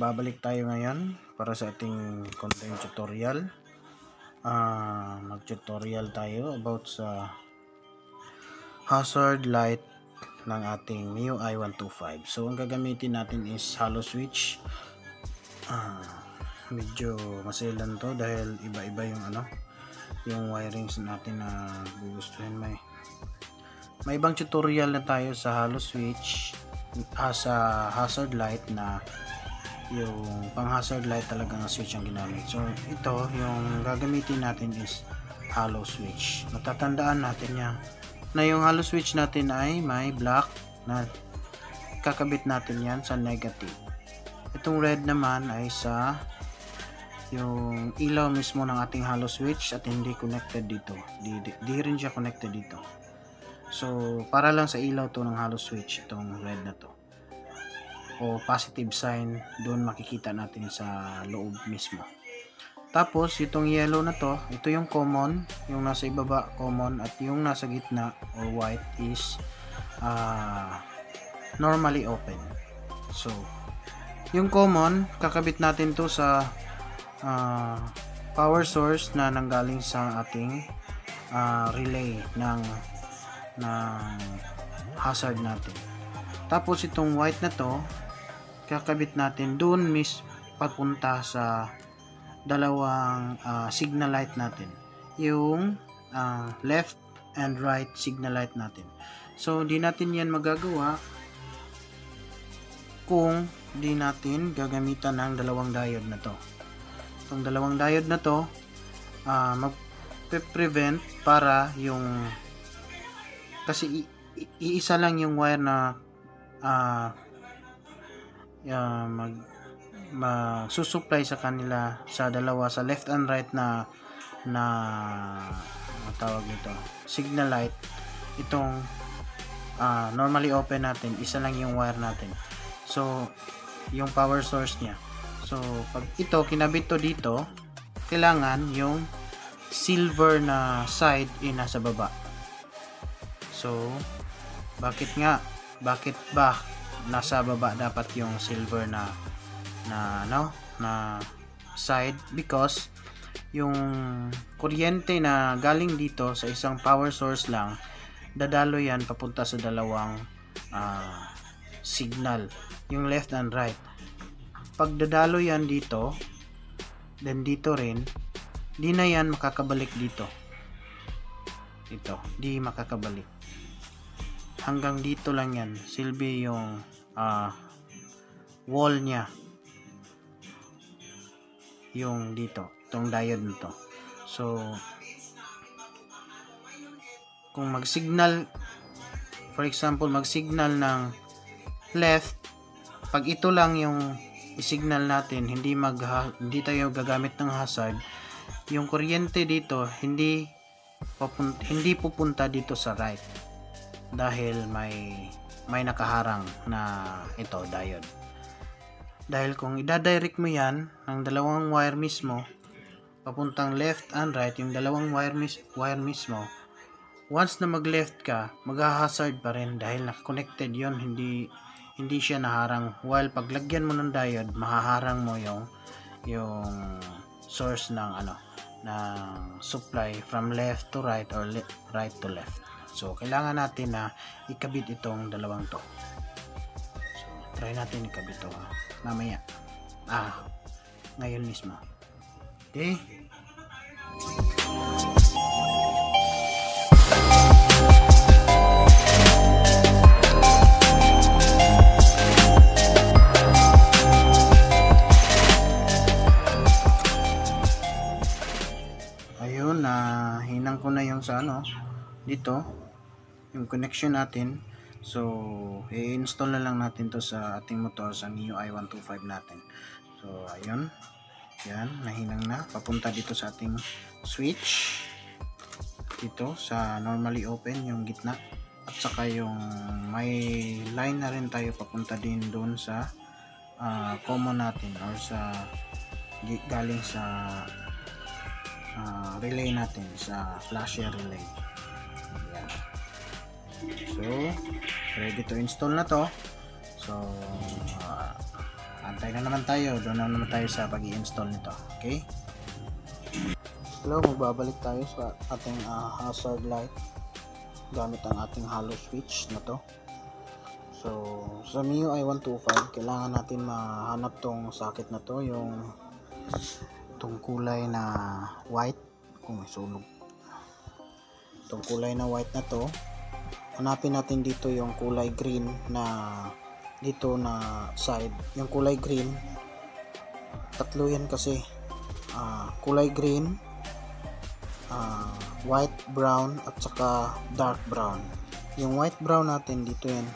everyone, mag, ba- magbabalik tayo ngayon para sa ating content tutorial. Uh, mag-tutorial tayo about sa hazard light ng ating MIUI 125. So, ang gagamitin natin is hollow switch. Uh, medyo maselan to dahil iba-iba yung ano, yung wirings natin na gugustuhin may may ibang tutorial na tayo sa hollow switch uh, sa hazard light na yung pang hazard light talaga ng switch ang ginamit. So ito yung gagamitin natin is hollow switch. Matatandaan natin yan. Na yung hollow switch natin ay may black na kakabit natin yan sa negative. Itong red naman ay sa yung ilaw mismo ng ating hollow switch at hindi connected dito. Di, di, di rin siya connected dito. So, para lang sa ilaw to ng hollow switch, itong red na to. O positive sign, doon makikita natin sa loob mismo. Tapos, itong yellow na to, ito yung common, yung nasa ibaba common, at yung nasa gitna or white is uh, normally open. So, yung common, kakabit natin to sa uh, power source na nanggaling sa ating uh, relay ng ng hazard natin. Tapos itong white na to, kakabit natin doon miss papunta sa dalawang uh, signal light natin. Yung uh, left and right signal light natin. So, di natin yan magagawa kung di natin gagamitan ng dalawang diode na to. Itong dalawang diode na to, uh, mag-prevent para yung kasi iisa lang yung wire na uh, uh, mag magsusupply sa kanila sa dalawa sa left and right na na tawag ito signal light itong uh, normally open natin isa lang yung wire natin. So yung power source niya. So pag ito kinabit to dito kailangan yung silver na side ay nasa baba. So, bakit nga? Bakit ba nasa baba dapat yung silver na na no na side because yung kuryente na galing dito sa isang power source lang dadalo yan papunta sa dalawang uh, signal yung left and right. Pag dadalo yan dito then dito rin di na yan makakabalik dito. Ito di makakabalik hanggang dito lang yan. Silbi yung uh, wall nya yung dito itong diode nito so kung mag signal for example mag signal ng left pag ito lang yung i-signal natin hindi mag hindi tayo gagamit ng hazard yung kuryente dito hindi papunta, hindi pupunta dito sa right dahil may may nakaharang na ito diode. Dahil kung ida-direct mo yan ng dalawang wire mismo papuntang left and right yung dalawang wire, mis wire mismo once na mag left ka mag-hazard pa rin dahil naka-connected yon hindi hindi siya naharang. While paglagyan mo ng diode mahaharang mo yung yung source ng ano ng supply from left to right or le right to left So, kailangan natin na ikabit itong dalawang to. So, try natin ikabit to ha. mamaya. Ah, ngayon mismo. Okay? Ayun, na uh, hinang ko na yung sa ano, dito yung connection natin. So i-install na lang natin to sa ating motor sa MIUI 125 natin. So ayun. Yan nahinang na. Papunta dito sa ating switch. Dito sa normally open yung gitna. At saka yung may line na rin tayo papunta din doon sa uh, common natin or sa galing sa uh, relay natin sa flasher relay So, ready to install na to. So, ah, antay na naman tayo. Doon na naman tayo sa pag install nito. Okay? Hello, magbabalik tayo sa ating ah, hazard light gamit ang ating hollow switch na to. So, sa MIUI 125, kailangan natin mahanap tong socket na to, yung tong kulay na white, kung may sunog. Tong kulay na white na to, hanapin natin dito yung kulay green na dito na side. Yung kulay green, tatlo yan kasi. Ah, kulay green, ah, white, brown, at saka dark brown. Yung white brown natin dito yan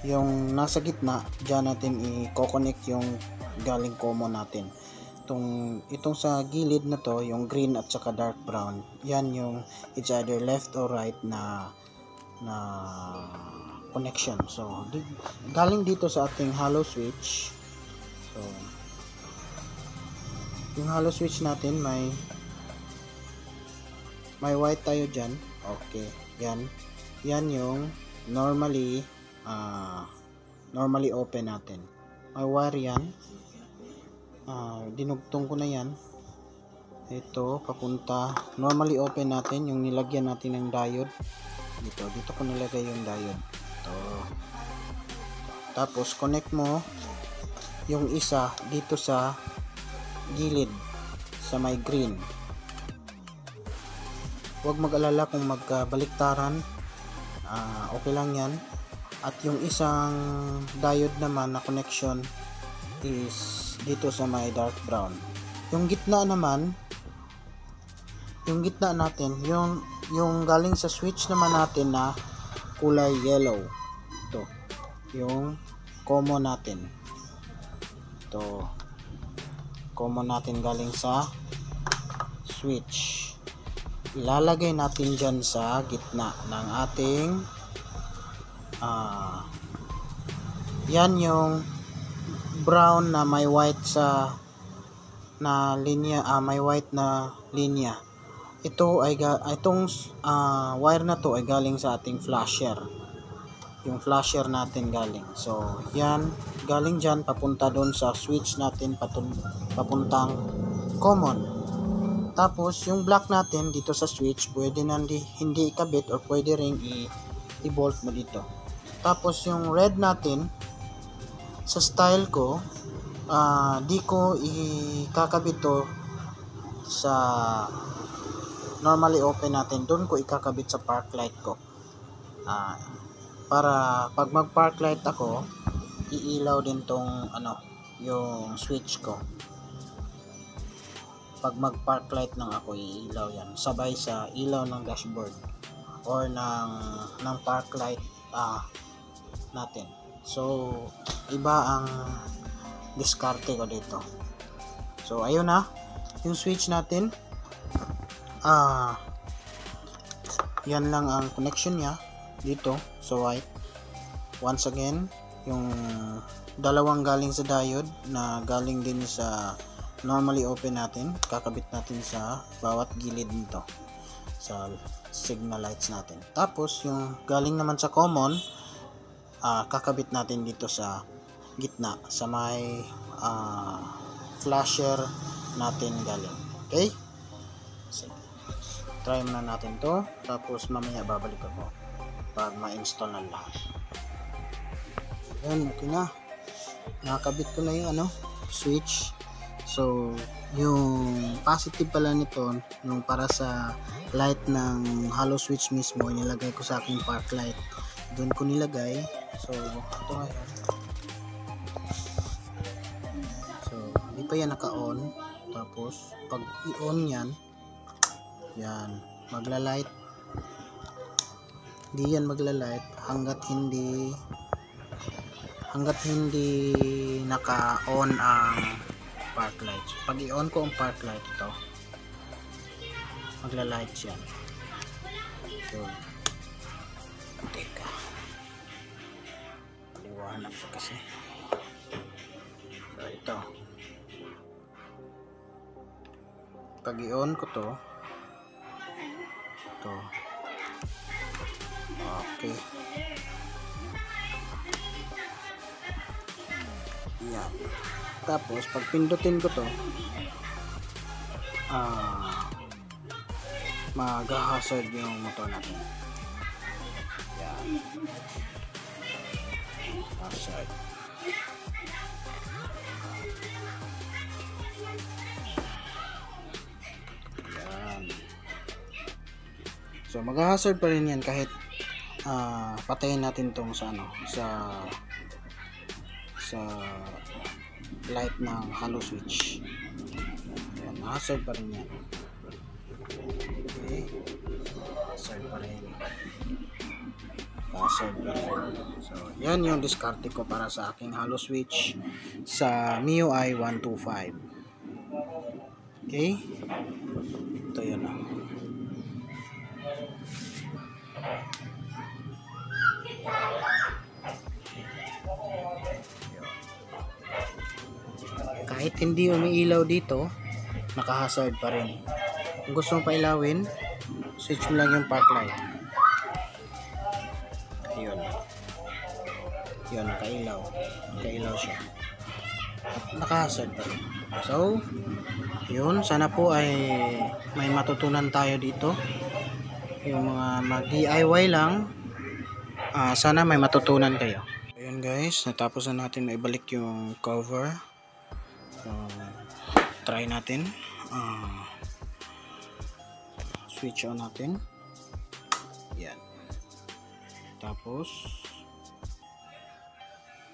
yung nasa gitna dyan natin i-connect yung galing common natin itong, itong sa gilid na to yung green at saka dark brown yan yung it's either left or right na na connection. So di, galing dito sa ating hollow switch. So yung hollow switch natin may may white tayo dyan. Okay yan. Yan yung normally uh, normally open natin. May wire yan uh, dinugtong ko na yan. Ito papunta. Normally open natin yung nilagyan natin ng diode. Dito dito ko nilagay yung diode. Ito. Tapos connect mo yung isa dito sa gilid sa may green. Huwag mag-alala kung magbaliktaran uh, okay lang yan. At yung isang diode naman na connection is dito sa may dark brown. Yung gitna naman yung gitna natin yung yung galing sa switch naman natin na kulay yellow. Ito yung common natin. Ito common natin galing sa switch. Ilalagay natin dyan sa gitna ng ating ah, yan yung brown na may white sa na linya ah, may white na linya. Ito ay itong ah, wire na to ay galing sa ating flasher. Yung flasher natin galing. So yan galing dyan papunta doon sa switch natin patun, papuntang common. Tapos, yung black natin dito sa switch, pwede na hindi, hindi ikabit or pwede ring i-bolt mo dito. Tapos, yung red natin, sa style ko, uh, di ko ikakabit to sa normally open natin. Doon ko ikakabit sa park light ko. Uh, para pag mag park light ako, iilaw din tong ano, yung switch ko pag mag park light lang ako iilaw yan sabay sa ilaw ng dashboard or ng ng park light ah, natin so iba ang diskarte ko dito. So ayun na. Yung switch natin ah yan lang ang connection niya dito so white. Once again yung dalawang galing sa diode na galing din sa normally open natin kakabit natin sa bawat gilid nito sa signal lights natin. Tapos yung galing naman sa common uh, kakabit natin dito sa gitna sa may uh, flasher natin galing okay Sige. try muna natin to tapos mamaya babalik ako pag ma-install na lahat yan okay na nakakabit ko na yung ano switch So, yung positive pala nito, yung para sa light ng hollow switch mismo, nilagay ko sa aking park light. Doon ko nilagay. So, ito ngayon. So, hindi pa yan naka-on. Tapos, pag i-on yan, yan, magla-light. Hindi yan magla-light hanggat hindi hanggat hindi naka-on ang park lights. Pag i-on ko ang park light ito, magla-lights yan. So, hanap kasi. So ito. Kagion ko to. Ito. Okay. Yan. Tapos pag pindutin ko to ah mag-hazard yung motor natin. Yan. Hazard. Yan. So, mag-hazard pa rin yan kahit ah, patayin natin tong sa ano, sa sa light ng halo switch. Yan, hazard pa rin yan. Okay. Hazard pa rin. So, yan yung diskarte ko para sa aking halo switch sa MIUI 125. Okay? Ito yun ah. kahit hindi umiilaw dito naka-hazard pa rin kung gusto mong pailawin switch mo lang yung park light yun nakailaw nakailaw siya at naka-hazard pa rin so yun sana po ay may matutunan tayo dito yung mga mag DIY lang ah, sana may matutunan kayo ayun guys natapos na natin maibalik yung cover So, try natin. Ah, switch on natin. Yan. Tapos,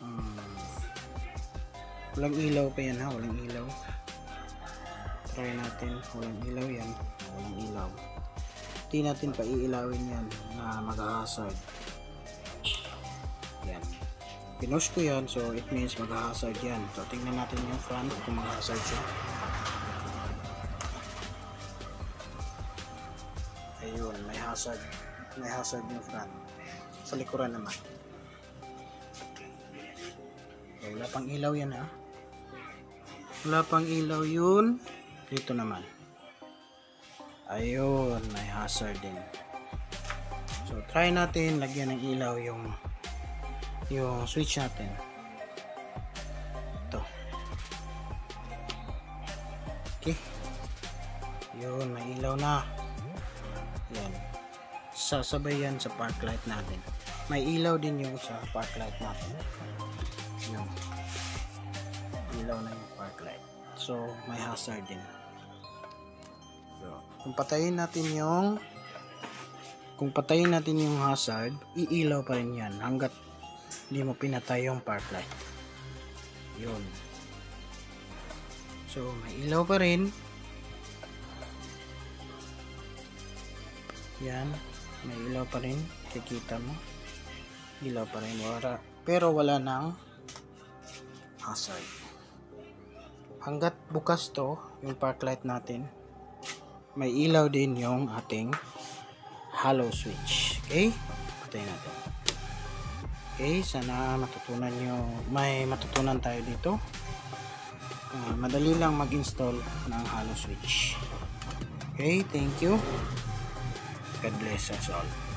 ah, walang ilaw pa yan ha, walang ilaw. Try natin, walang ilaw yan. Walang ilaw. Hindi natin pa iilawin yan na mag-hazard. Yan. Pinush ko yan so it means mag-hazard yan. So tingnan natin yung front kung mag-hazard siya. Ayun may hazard. May hazard yung front. Sa likuran naman so, wala pang ilaw yan ha wala pang ilaw yun. Dito naman. Ayun may hazard din. So try natin lagyan ng ilaw yung yung switch natin. Ito. Okay. Yun may ilaw na. Yan. Sasabay yan sa park light natin. May ilaw din yung sa park light natin yun ilaw na yung park light. So may hazard din. So kung patayin natin yung kung patayin natin yung hazard iilaw pa rin yan hanggat hindi mo pinatay yung park light. Yun. So may ilaw pa rin. Yan. May ilaw pa rin. Kikita mo. Ilaw pa rin. Wala. Pero wala nang hazard hanggat bukas to yung park light natin may ilaw din yung ating hollow switch okay patayin natin Okay, sana matutunan nyo, may matutunan tayo dito. Uh, madali lang mag-install ng Halo Switch. Okay, thank you. God bless us all.